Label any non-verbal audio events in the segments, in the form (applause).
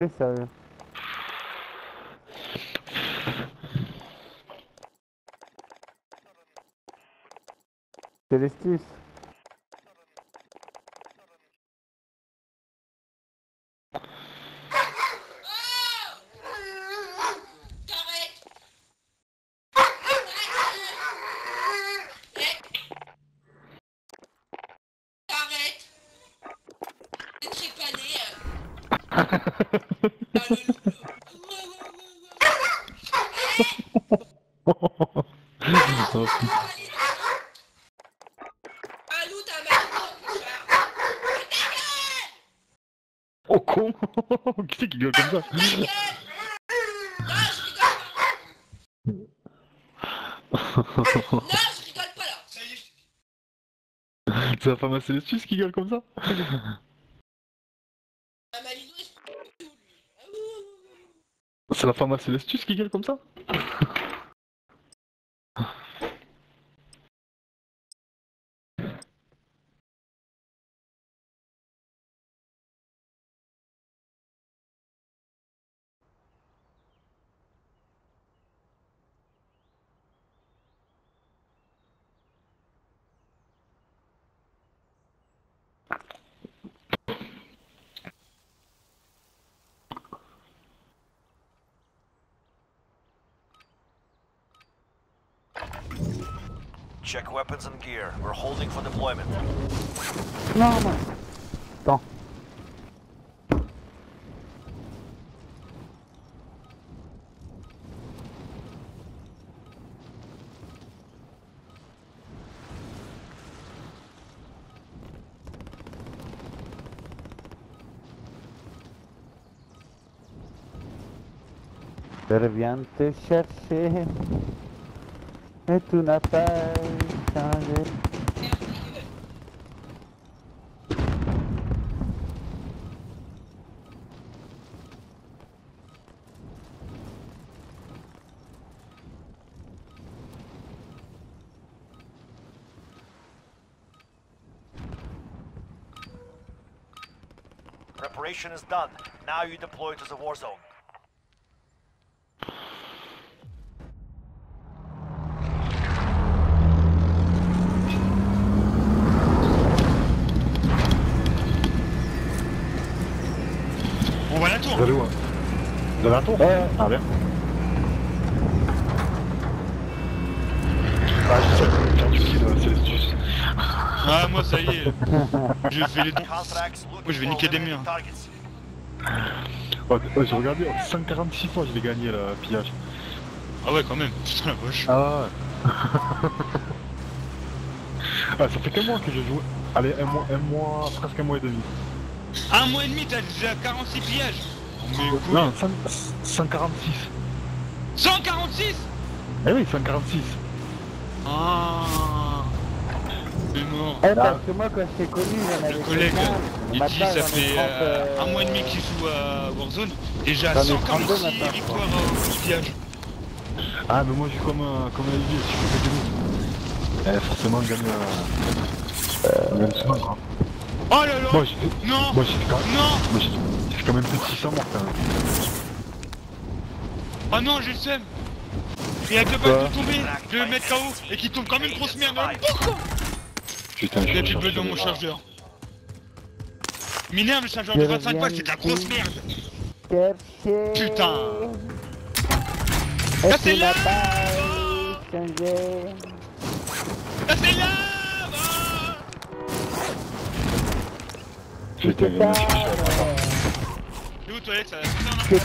C'est sérieux. Célestus. Arrête C'est trépané Ah, le loup. Un loup, t'as mal Oh con. (laughs) Qui c'est qui gueule comme ça je rigole pas C'est la femme à qui gueule comme ça (laughs) il se fout de tout, lui. Ah, ouh, ouh, ouh. C'est la à Célestus qui gueule comme ça Check weapons and gear. We're holding for deployment. Non, non. Attends. Je reviens te chercher et tout n'a pas changé. Ferme ta gueule. Preparation is done. Now you deploy to the war zone. On va à la tour. Vous allez où hein La tour Ouais. Ah bien. Ah je sais, faire du kill euh, Célestus. Ah, moi ça y est. J'ai fait les deux. Moi, je vais niquer des murs. Ouais, ouais, j'ai regardé, 146 fois je l'ai gagné le pillage. Ah ouais, quand même. Putain la vache. Ah ouais. (laughs) ah, ça fait qu'un mois que je joue. Allez, un mois, un mois, presque un mois et demi. Un mois et demi, t'as déjà 46 pillages. Non, 100 146. 146 Eh oui, 146. Ah. C'est mort. Eh, parce que moi, quand je t'ai connu, j'en avais Le collègue, 15, il maintenant, dit ça fait 30, euh, euh, un mois et demi qu'il joue à Warzone. Déjà J'en ai 146 32 maintenant. victoires au pillage. Ah, mais moi je suis comme, un- comme un Olivier, si je fais que nous. Eh, forcément, je gagne. Euh... on gagne souvent, quoi. Oh là là Moi, j'ai fait, Non moi, j'ai fait quand même. Non Moi, quand même plus de 600 morts quand même. Ah non, j'ai le seum Il y a deux balles de tomber, je vais le mettre KO et qui tombe comme une grosse merde. Pourquoi Putain, Il y a du bug dans le- mon chargeur. Mineur, le chargeur de 25 balles, c'est de la grosse merde. Putain. Ah, c'est là. Ah c'est là Putain, il y en a qui cherchent. Et où toilette ça. C'est.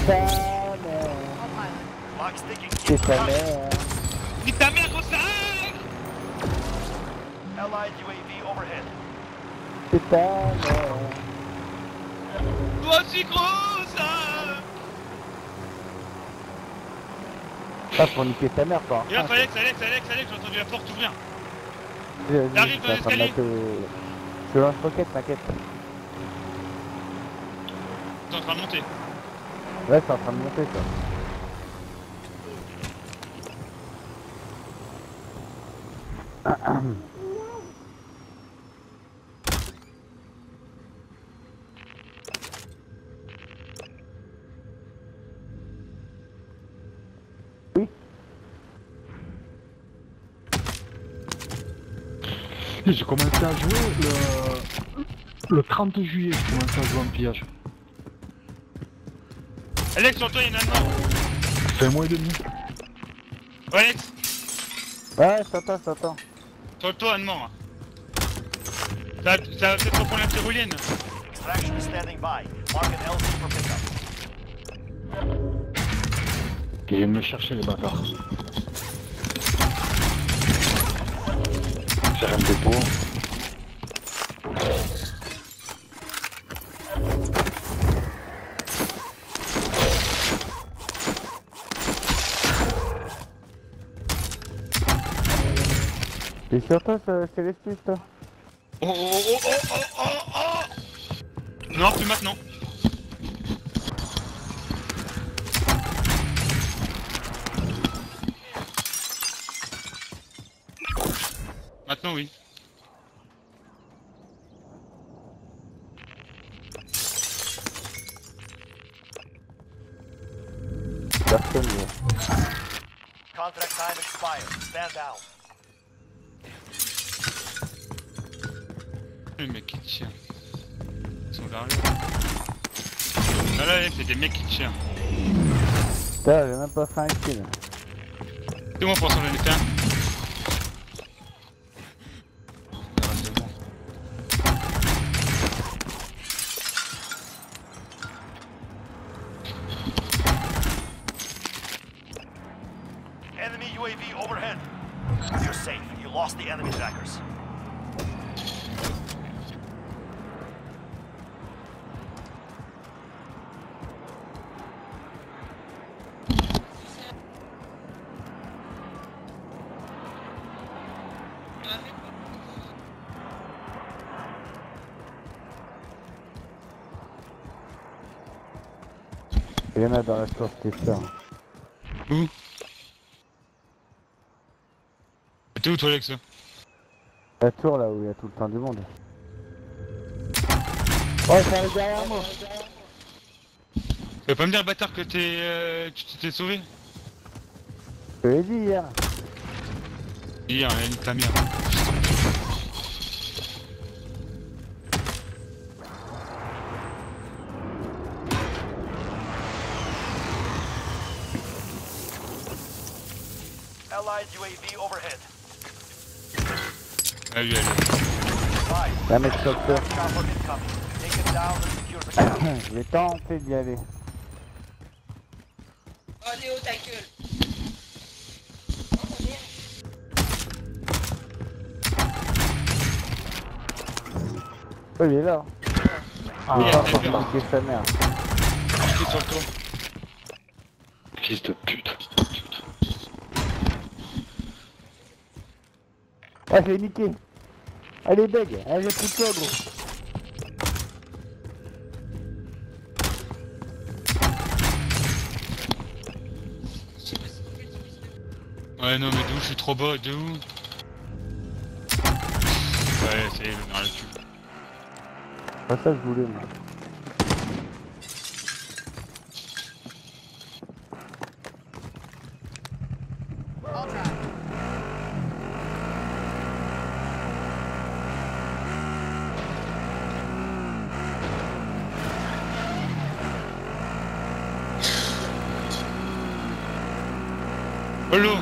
Clock sticking. C'est ta mère. Nique ta mère, sac Allied UAV overhead. C'est ta mère. Toi aussi grosse Pas pour niquer ta mère, toi. Et là, Alex, Alex, Alex, Alex, j'ai entendu la porte ouvrir. T'arrives dans l'escalier Je lance roquette, t'inquiète. En train de monter. Ouais, c'est en train de monter ça. (clears throat) Oui. J'ai commencé à jouer le, le 30 juillet, j'ai commencé à jouer en pillage. Alex, sur toi, il y en a un. Ça un mois et demi. Ouais, Alex, Ouais, je t'entends, je t'entends. sur toi, un mort. Ça, va- ça va peut-être reprendre la tyrolienne. Extraction is standing by. Mark an LZ for pickup. Ils viennent me chercher les bâtards. J'ai un dépôt. Et sur toi, ça- c'est les Suisses, toi Oh oh oh oh oh oh oh Non, plus maintenant. Maintenant, oui. Personne. Contract time expired. Stand down. Le mec qui tient. Ils sont vers là. Là, là, c'est des mecs qui tirent. Putain, j'ai même pas fait un kill. C'est bon pour ai fait un. Il y en a dans la source, c'est ça. Où T'es où toi Alex La tour, là où il y a tout le temps du monde. Oh, ça arrive derrière moi Tu vas pas me dire bâtard que t'es... Euh, tu t'es sauvé Je l'ai dit hier. Hier, elle nique ta mère. UAV overhead. La mettre sur the camp. J'ai tenté d'y aller. Oh Léo, ta gueule. Oh, il est là. Ah, il est sa mère. Fils de pute. Ah, je l'ai niqué. Beg. Elle est plus toi, gros. Ouais, non, mais d'où je suis trop bas, de où Ouais, c'est le cul. Pas ça je voulais, moi. Oh l'eau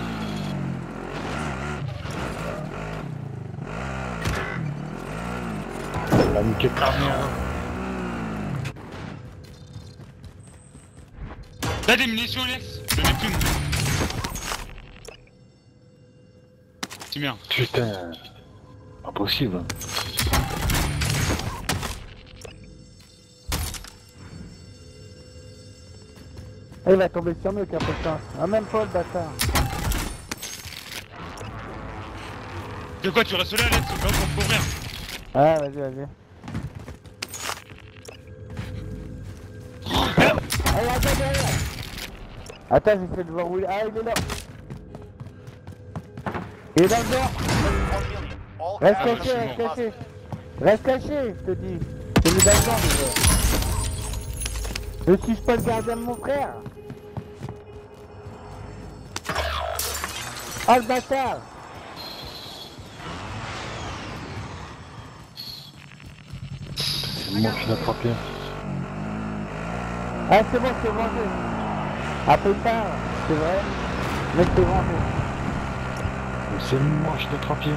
La niqué. T'as des munitions, Alex Je plus, moi. C'est merde. Putain. Pas possible. Ah, il va tomber sur nous, Capotin. Ah, même pas le bâtard. De quoi, tu restes là, Alex cas où pour couvrir Ah, vas-y, vas-y. Il a un gars derrière. Attends, j'essaie de voir où il est. Ah, il est là. Il est dans le. All Reste caché, reste caché. Reste caché, je te dis. C'est dans le bord, déjà. Je suis pas le gardien de mon frère. Ah, le bâtard. C'est moi qui l'ai attrapé. Ah, c'est bon, c'est vengé. Après tard, c'est vrai. Mais c'est vengé. C'est moi qui l'ai attrapé.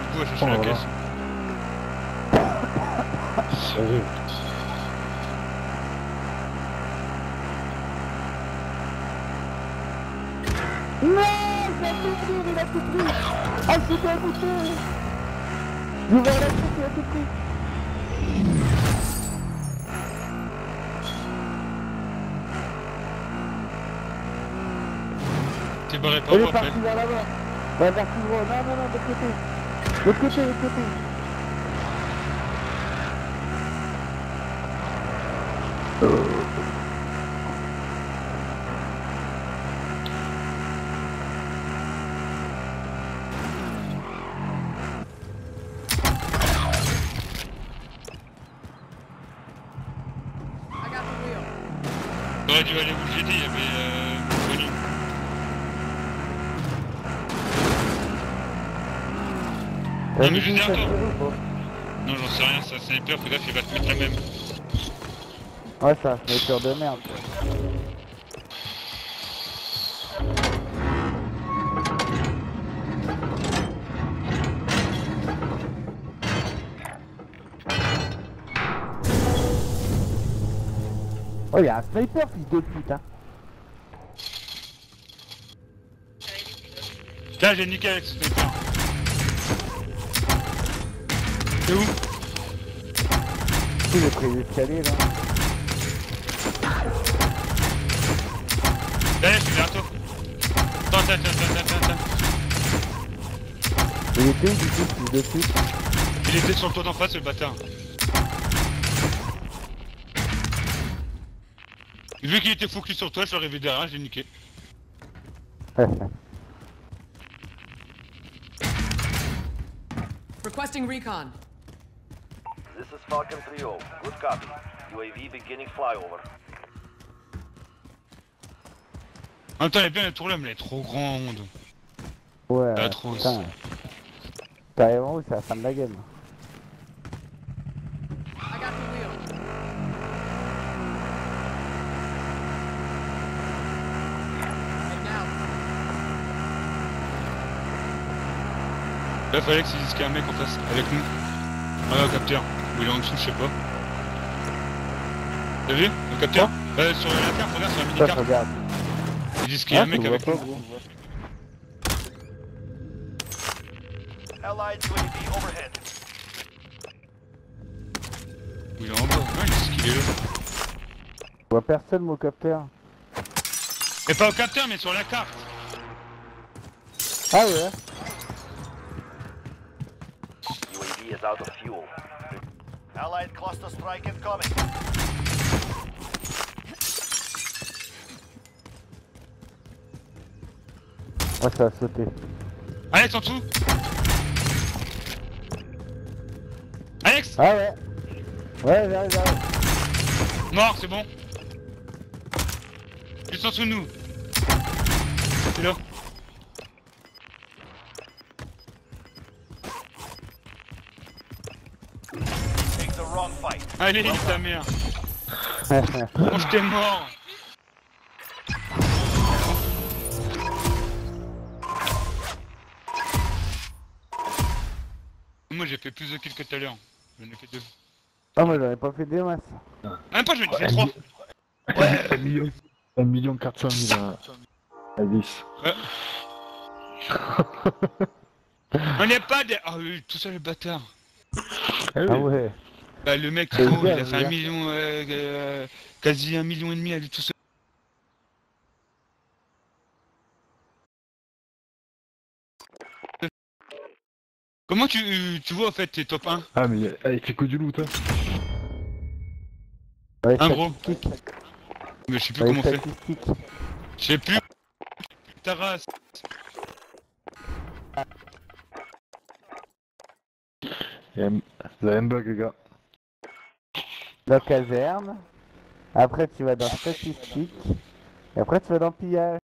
Du coup, on va chercher Oh la caisse. Sérieux. Non, il a tout pris, il a tout pris. Ah, je suis dégoûté. La il a tout pris. T'es barré par est après parti vers là-bas. Ouais, vers tout droit. Non, non, non, de l'autre côté. De l'autre côté, de l'autre côté. T'aurais dû aller où j'étais, il y avait euh, Bonnie. T'as vu tire ou pas Non, j'en sais rien, c'est un sniper, fais gaffe, il va te mettre la même. Ouais, ça, sniper de merde. Oh, il y a un sniper, fils de pute, hein. Tiens, j'ai niqué avec ce sniper. C'est où Il est pris l'escalier, là. Là, je suis vers toi. Attends, attends, attends, attends, attends, attends. Il était où, du coup, fils de pute Il était sur le toit d'en face, le bâtard. Vu qu'il était focus sur toi, je suis arrivé derrière, j'ai niqué. Requesting recon. This is Falcon 3-0. Good copy. UAV beginning flyover. En même temps, elle est bien la tour là, mais elle est trop grande. Ouais, Ah, trop putain. T'arrives en haut, c'est la fin de la game. Là, fallait qu'ils disent qu'il y a un mec en face, avec nous. Ouais, au capteur. Ou il est en dessous, je sais pas. T'as vu Le capteur euh, Sur la carte, regarde, sur la mini-carte. regarde. Ils disent qu'il y a un Ah, mec je vois avec gros. Allied UAV overhead. Il est en bas. Non, ils disent qu'il est là. Je vois personne, mon capteur. Mais pas au capteur, mais sur la carte. Ah ouais UAV is out of fuel. Allied cluster strike incoming. Ouais, ça a sauté. Alex, en dessous Alex Ah ouais Ouais, j'arrive, j'arrive. Mort, c'est bon. Juste en dessous de nous. C'est là. Allez, ta mère. Bon, j'étais mort. Moi j'ai fait plus de kills que tout à l'heure. J'en ai fait deux. Ah, moi j'en ai pas fait des masses. Même pas, je m'en ai fait trois. Ouais, 1 million, 1 million 400 000 à, à 10. On n'est pas des. Ah oui, tout ça le bâtard. Ah Ah ouais. Bah, le mec, gros, il a fait un million. euh, euh, quasi un million et demi à lui tout seul. Comment tu, tu vois en fait tes top 1 Ah, mais ah, il fait que du loot, hein. Un gros. Mais je sais plus comment on fait. statistique. Je sais plus. Ta race. Il y a un bug, les gars. Dans caserne. Après, tu vas dans statistique. Et après, tu vas dans pillage.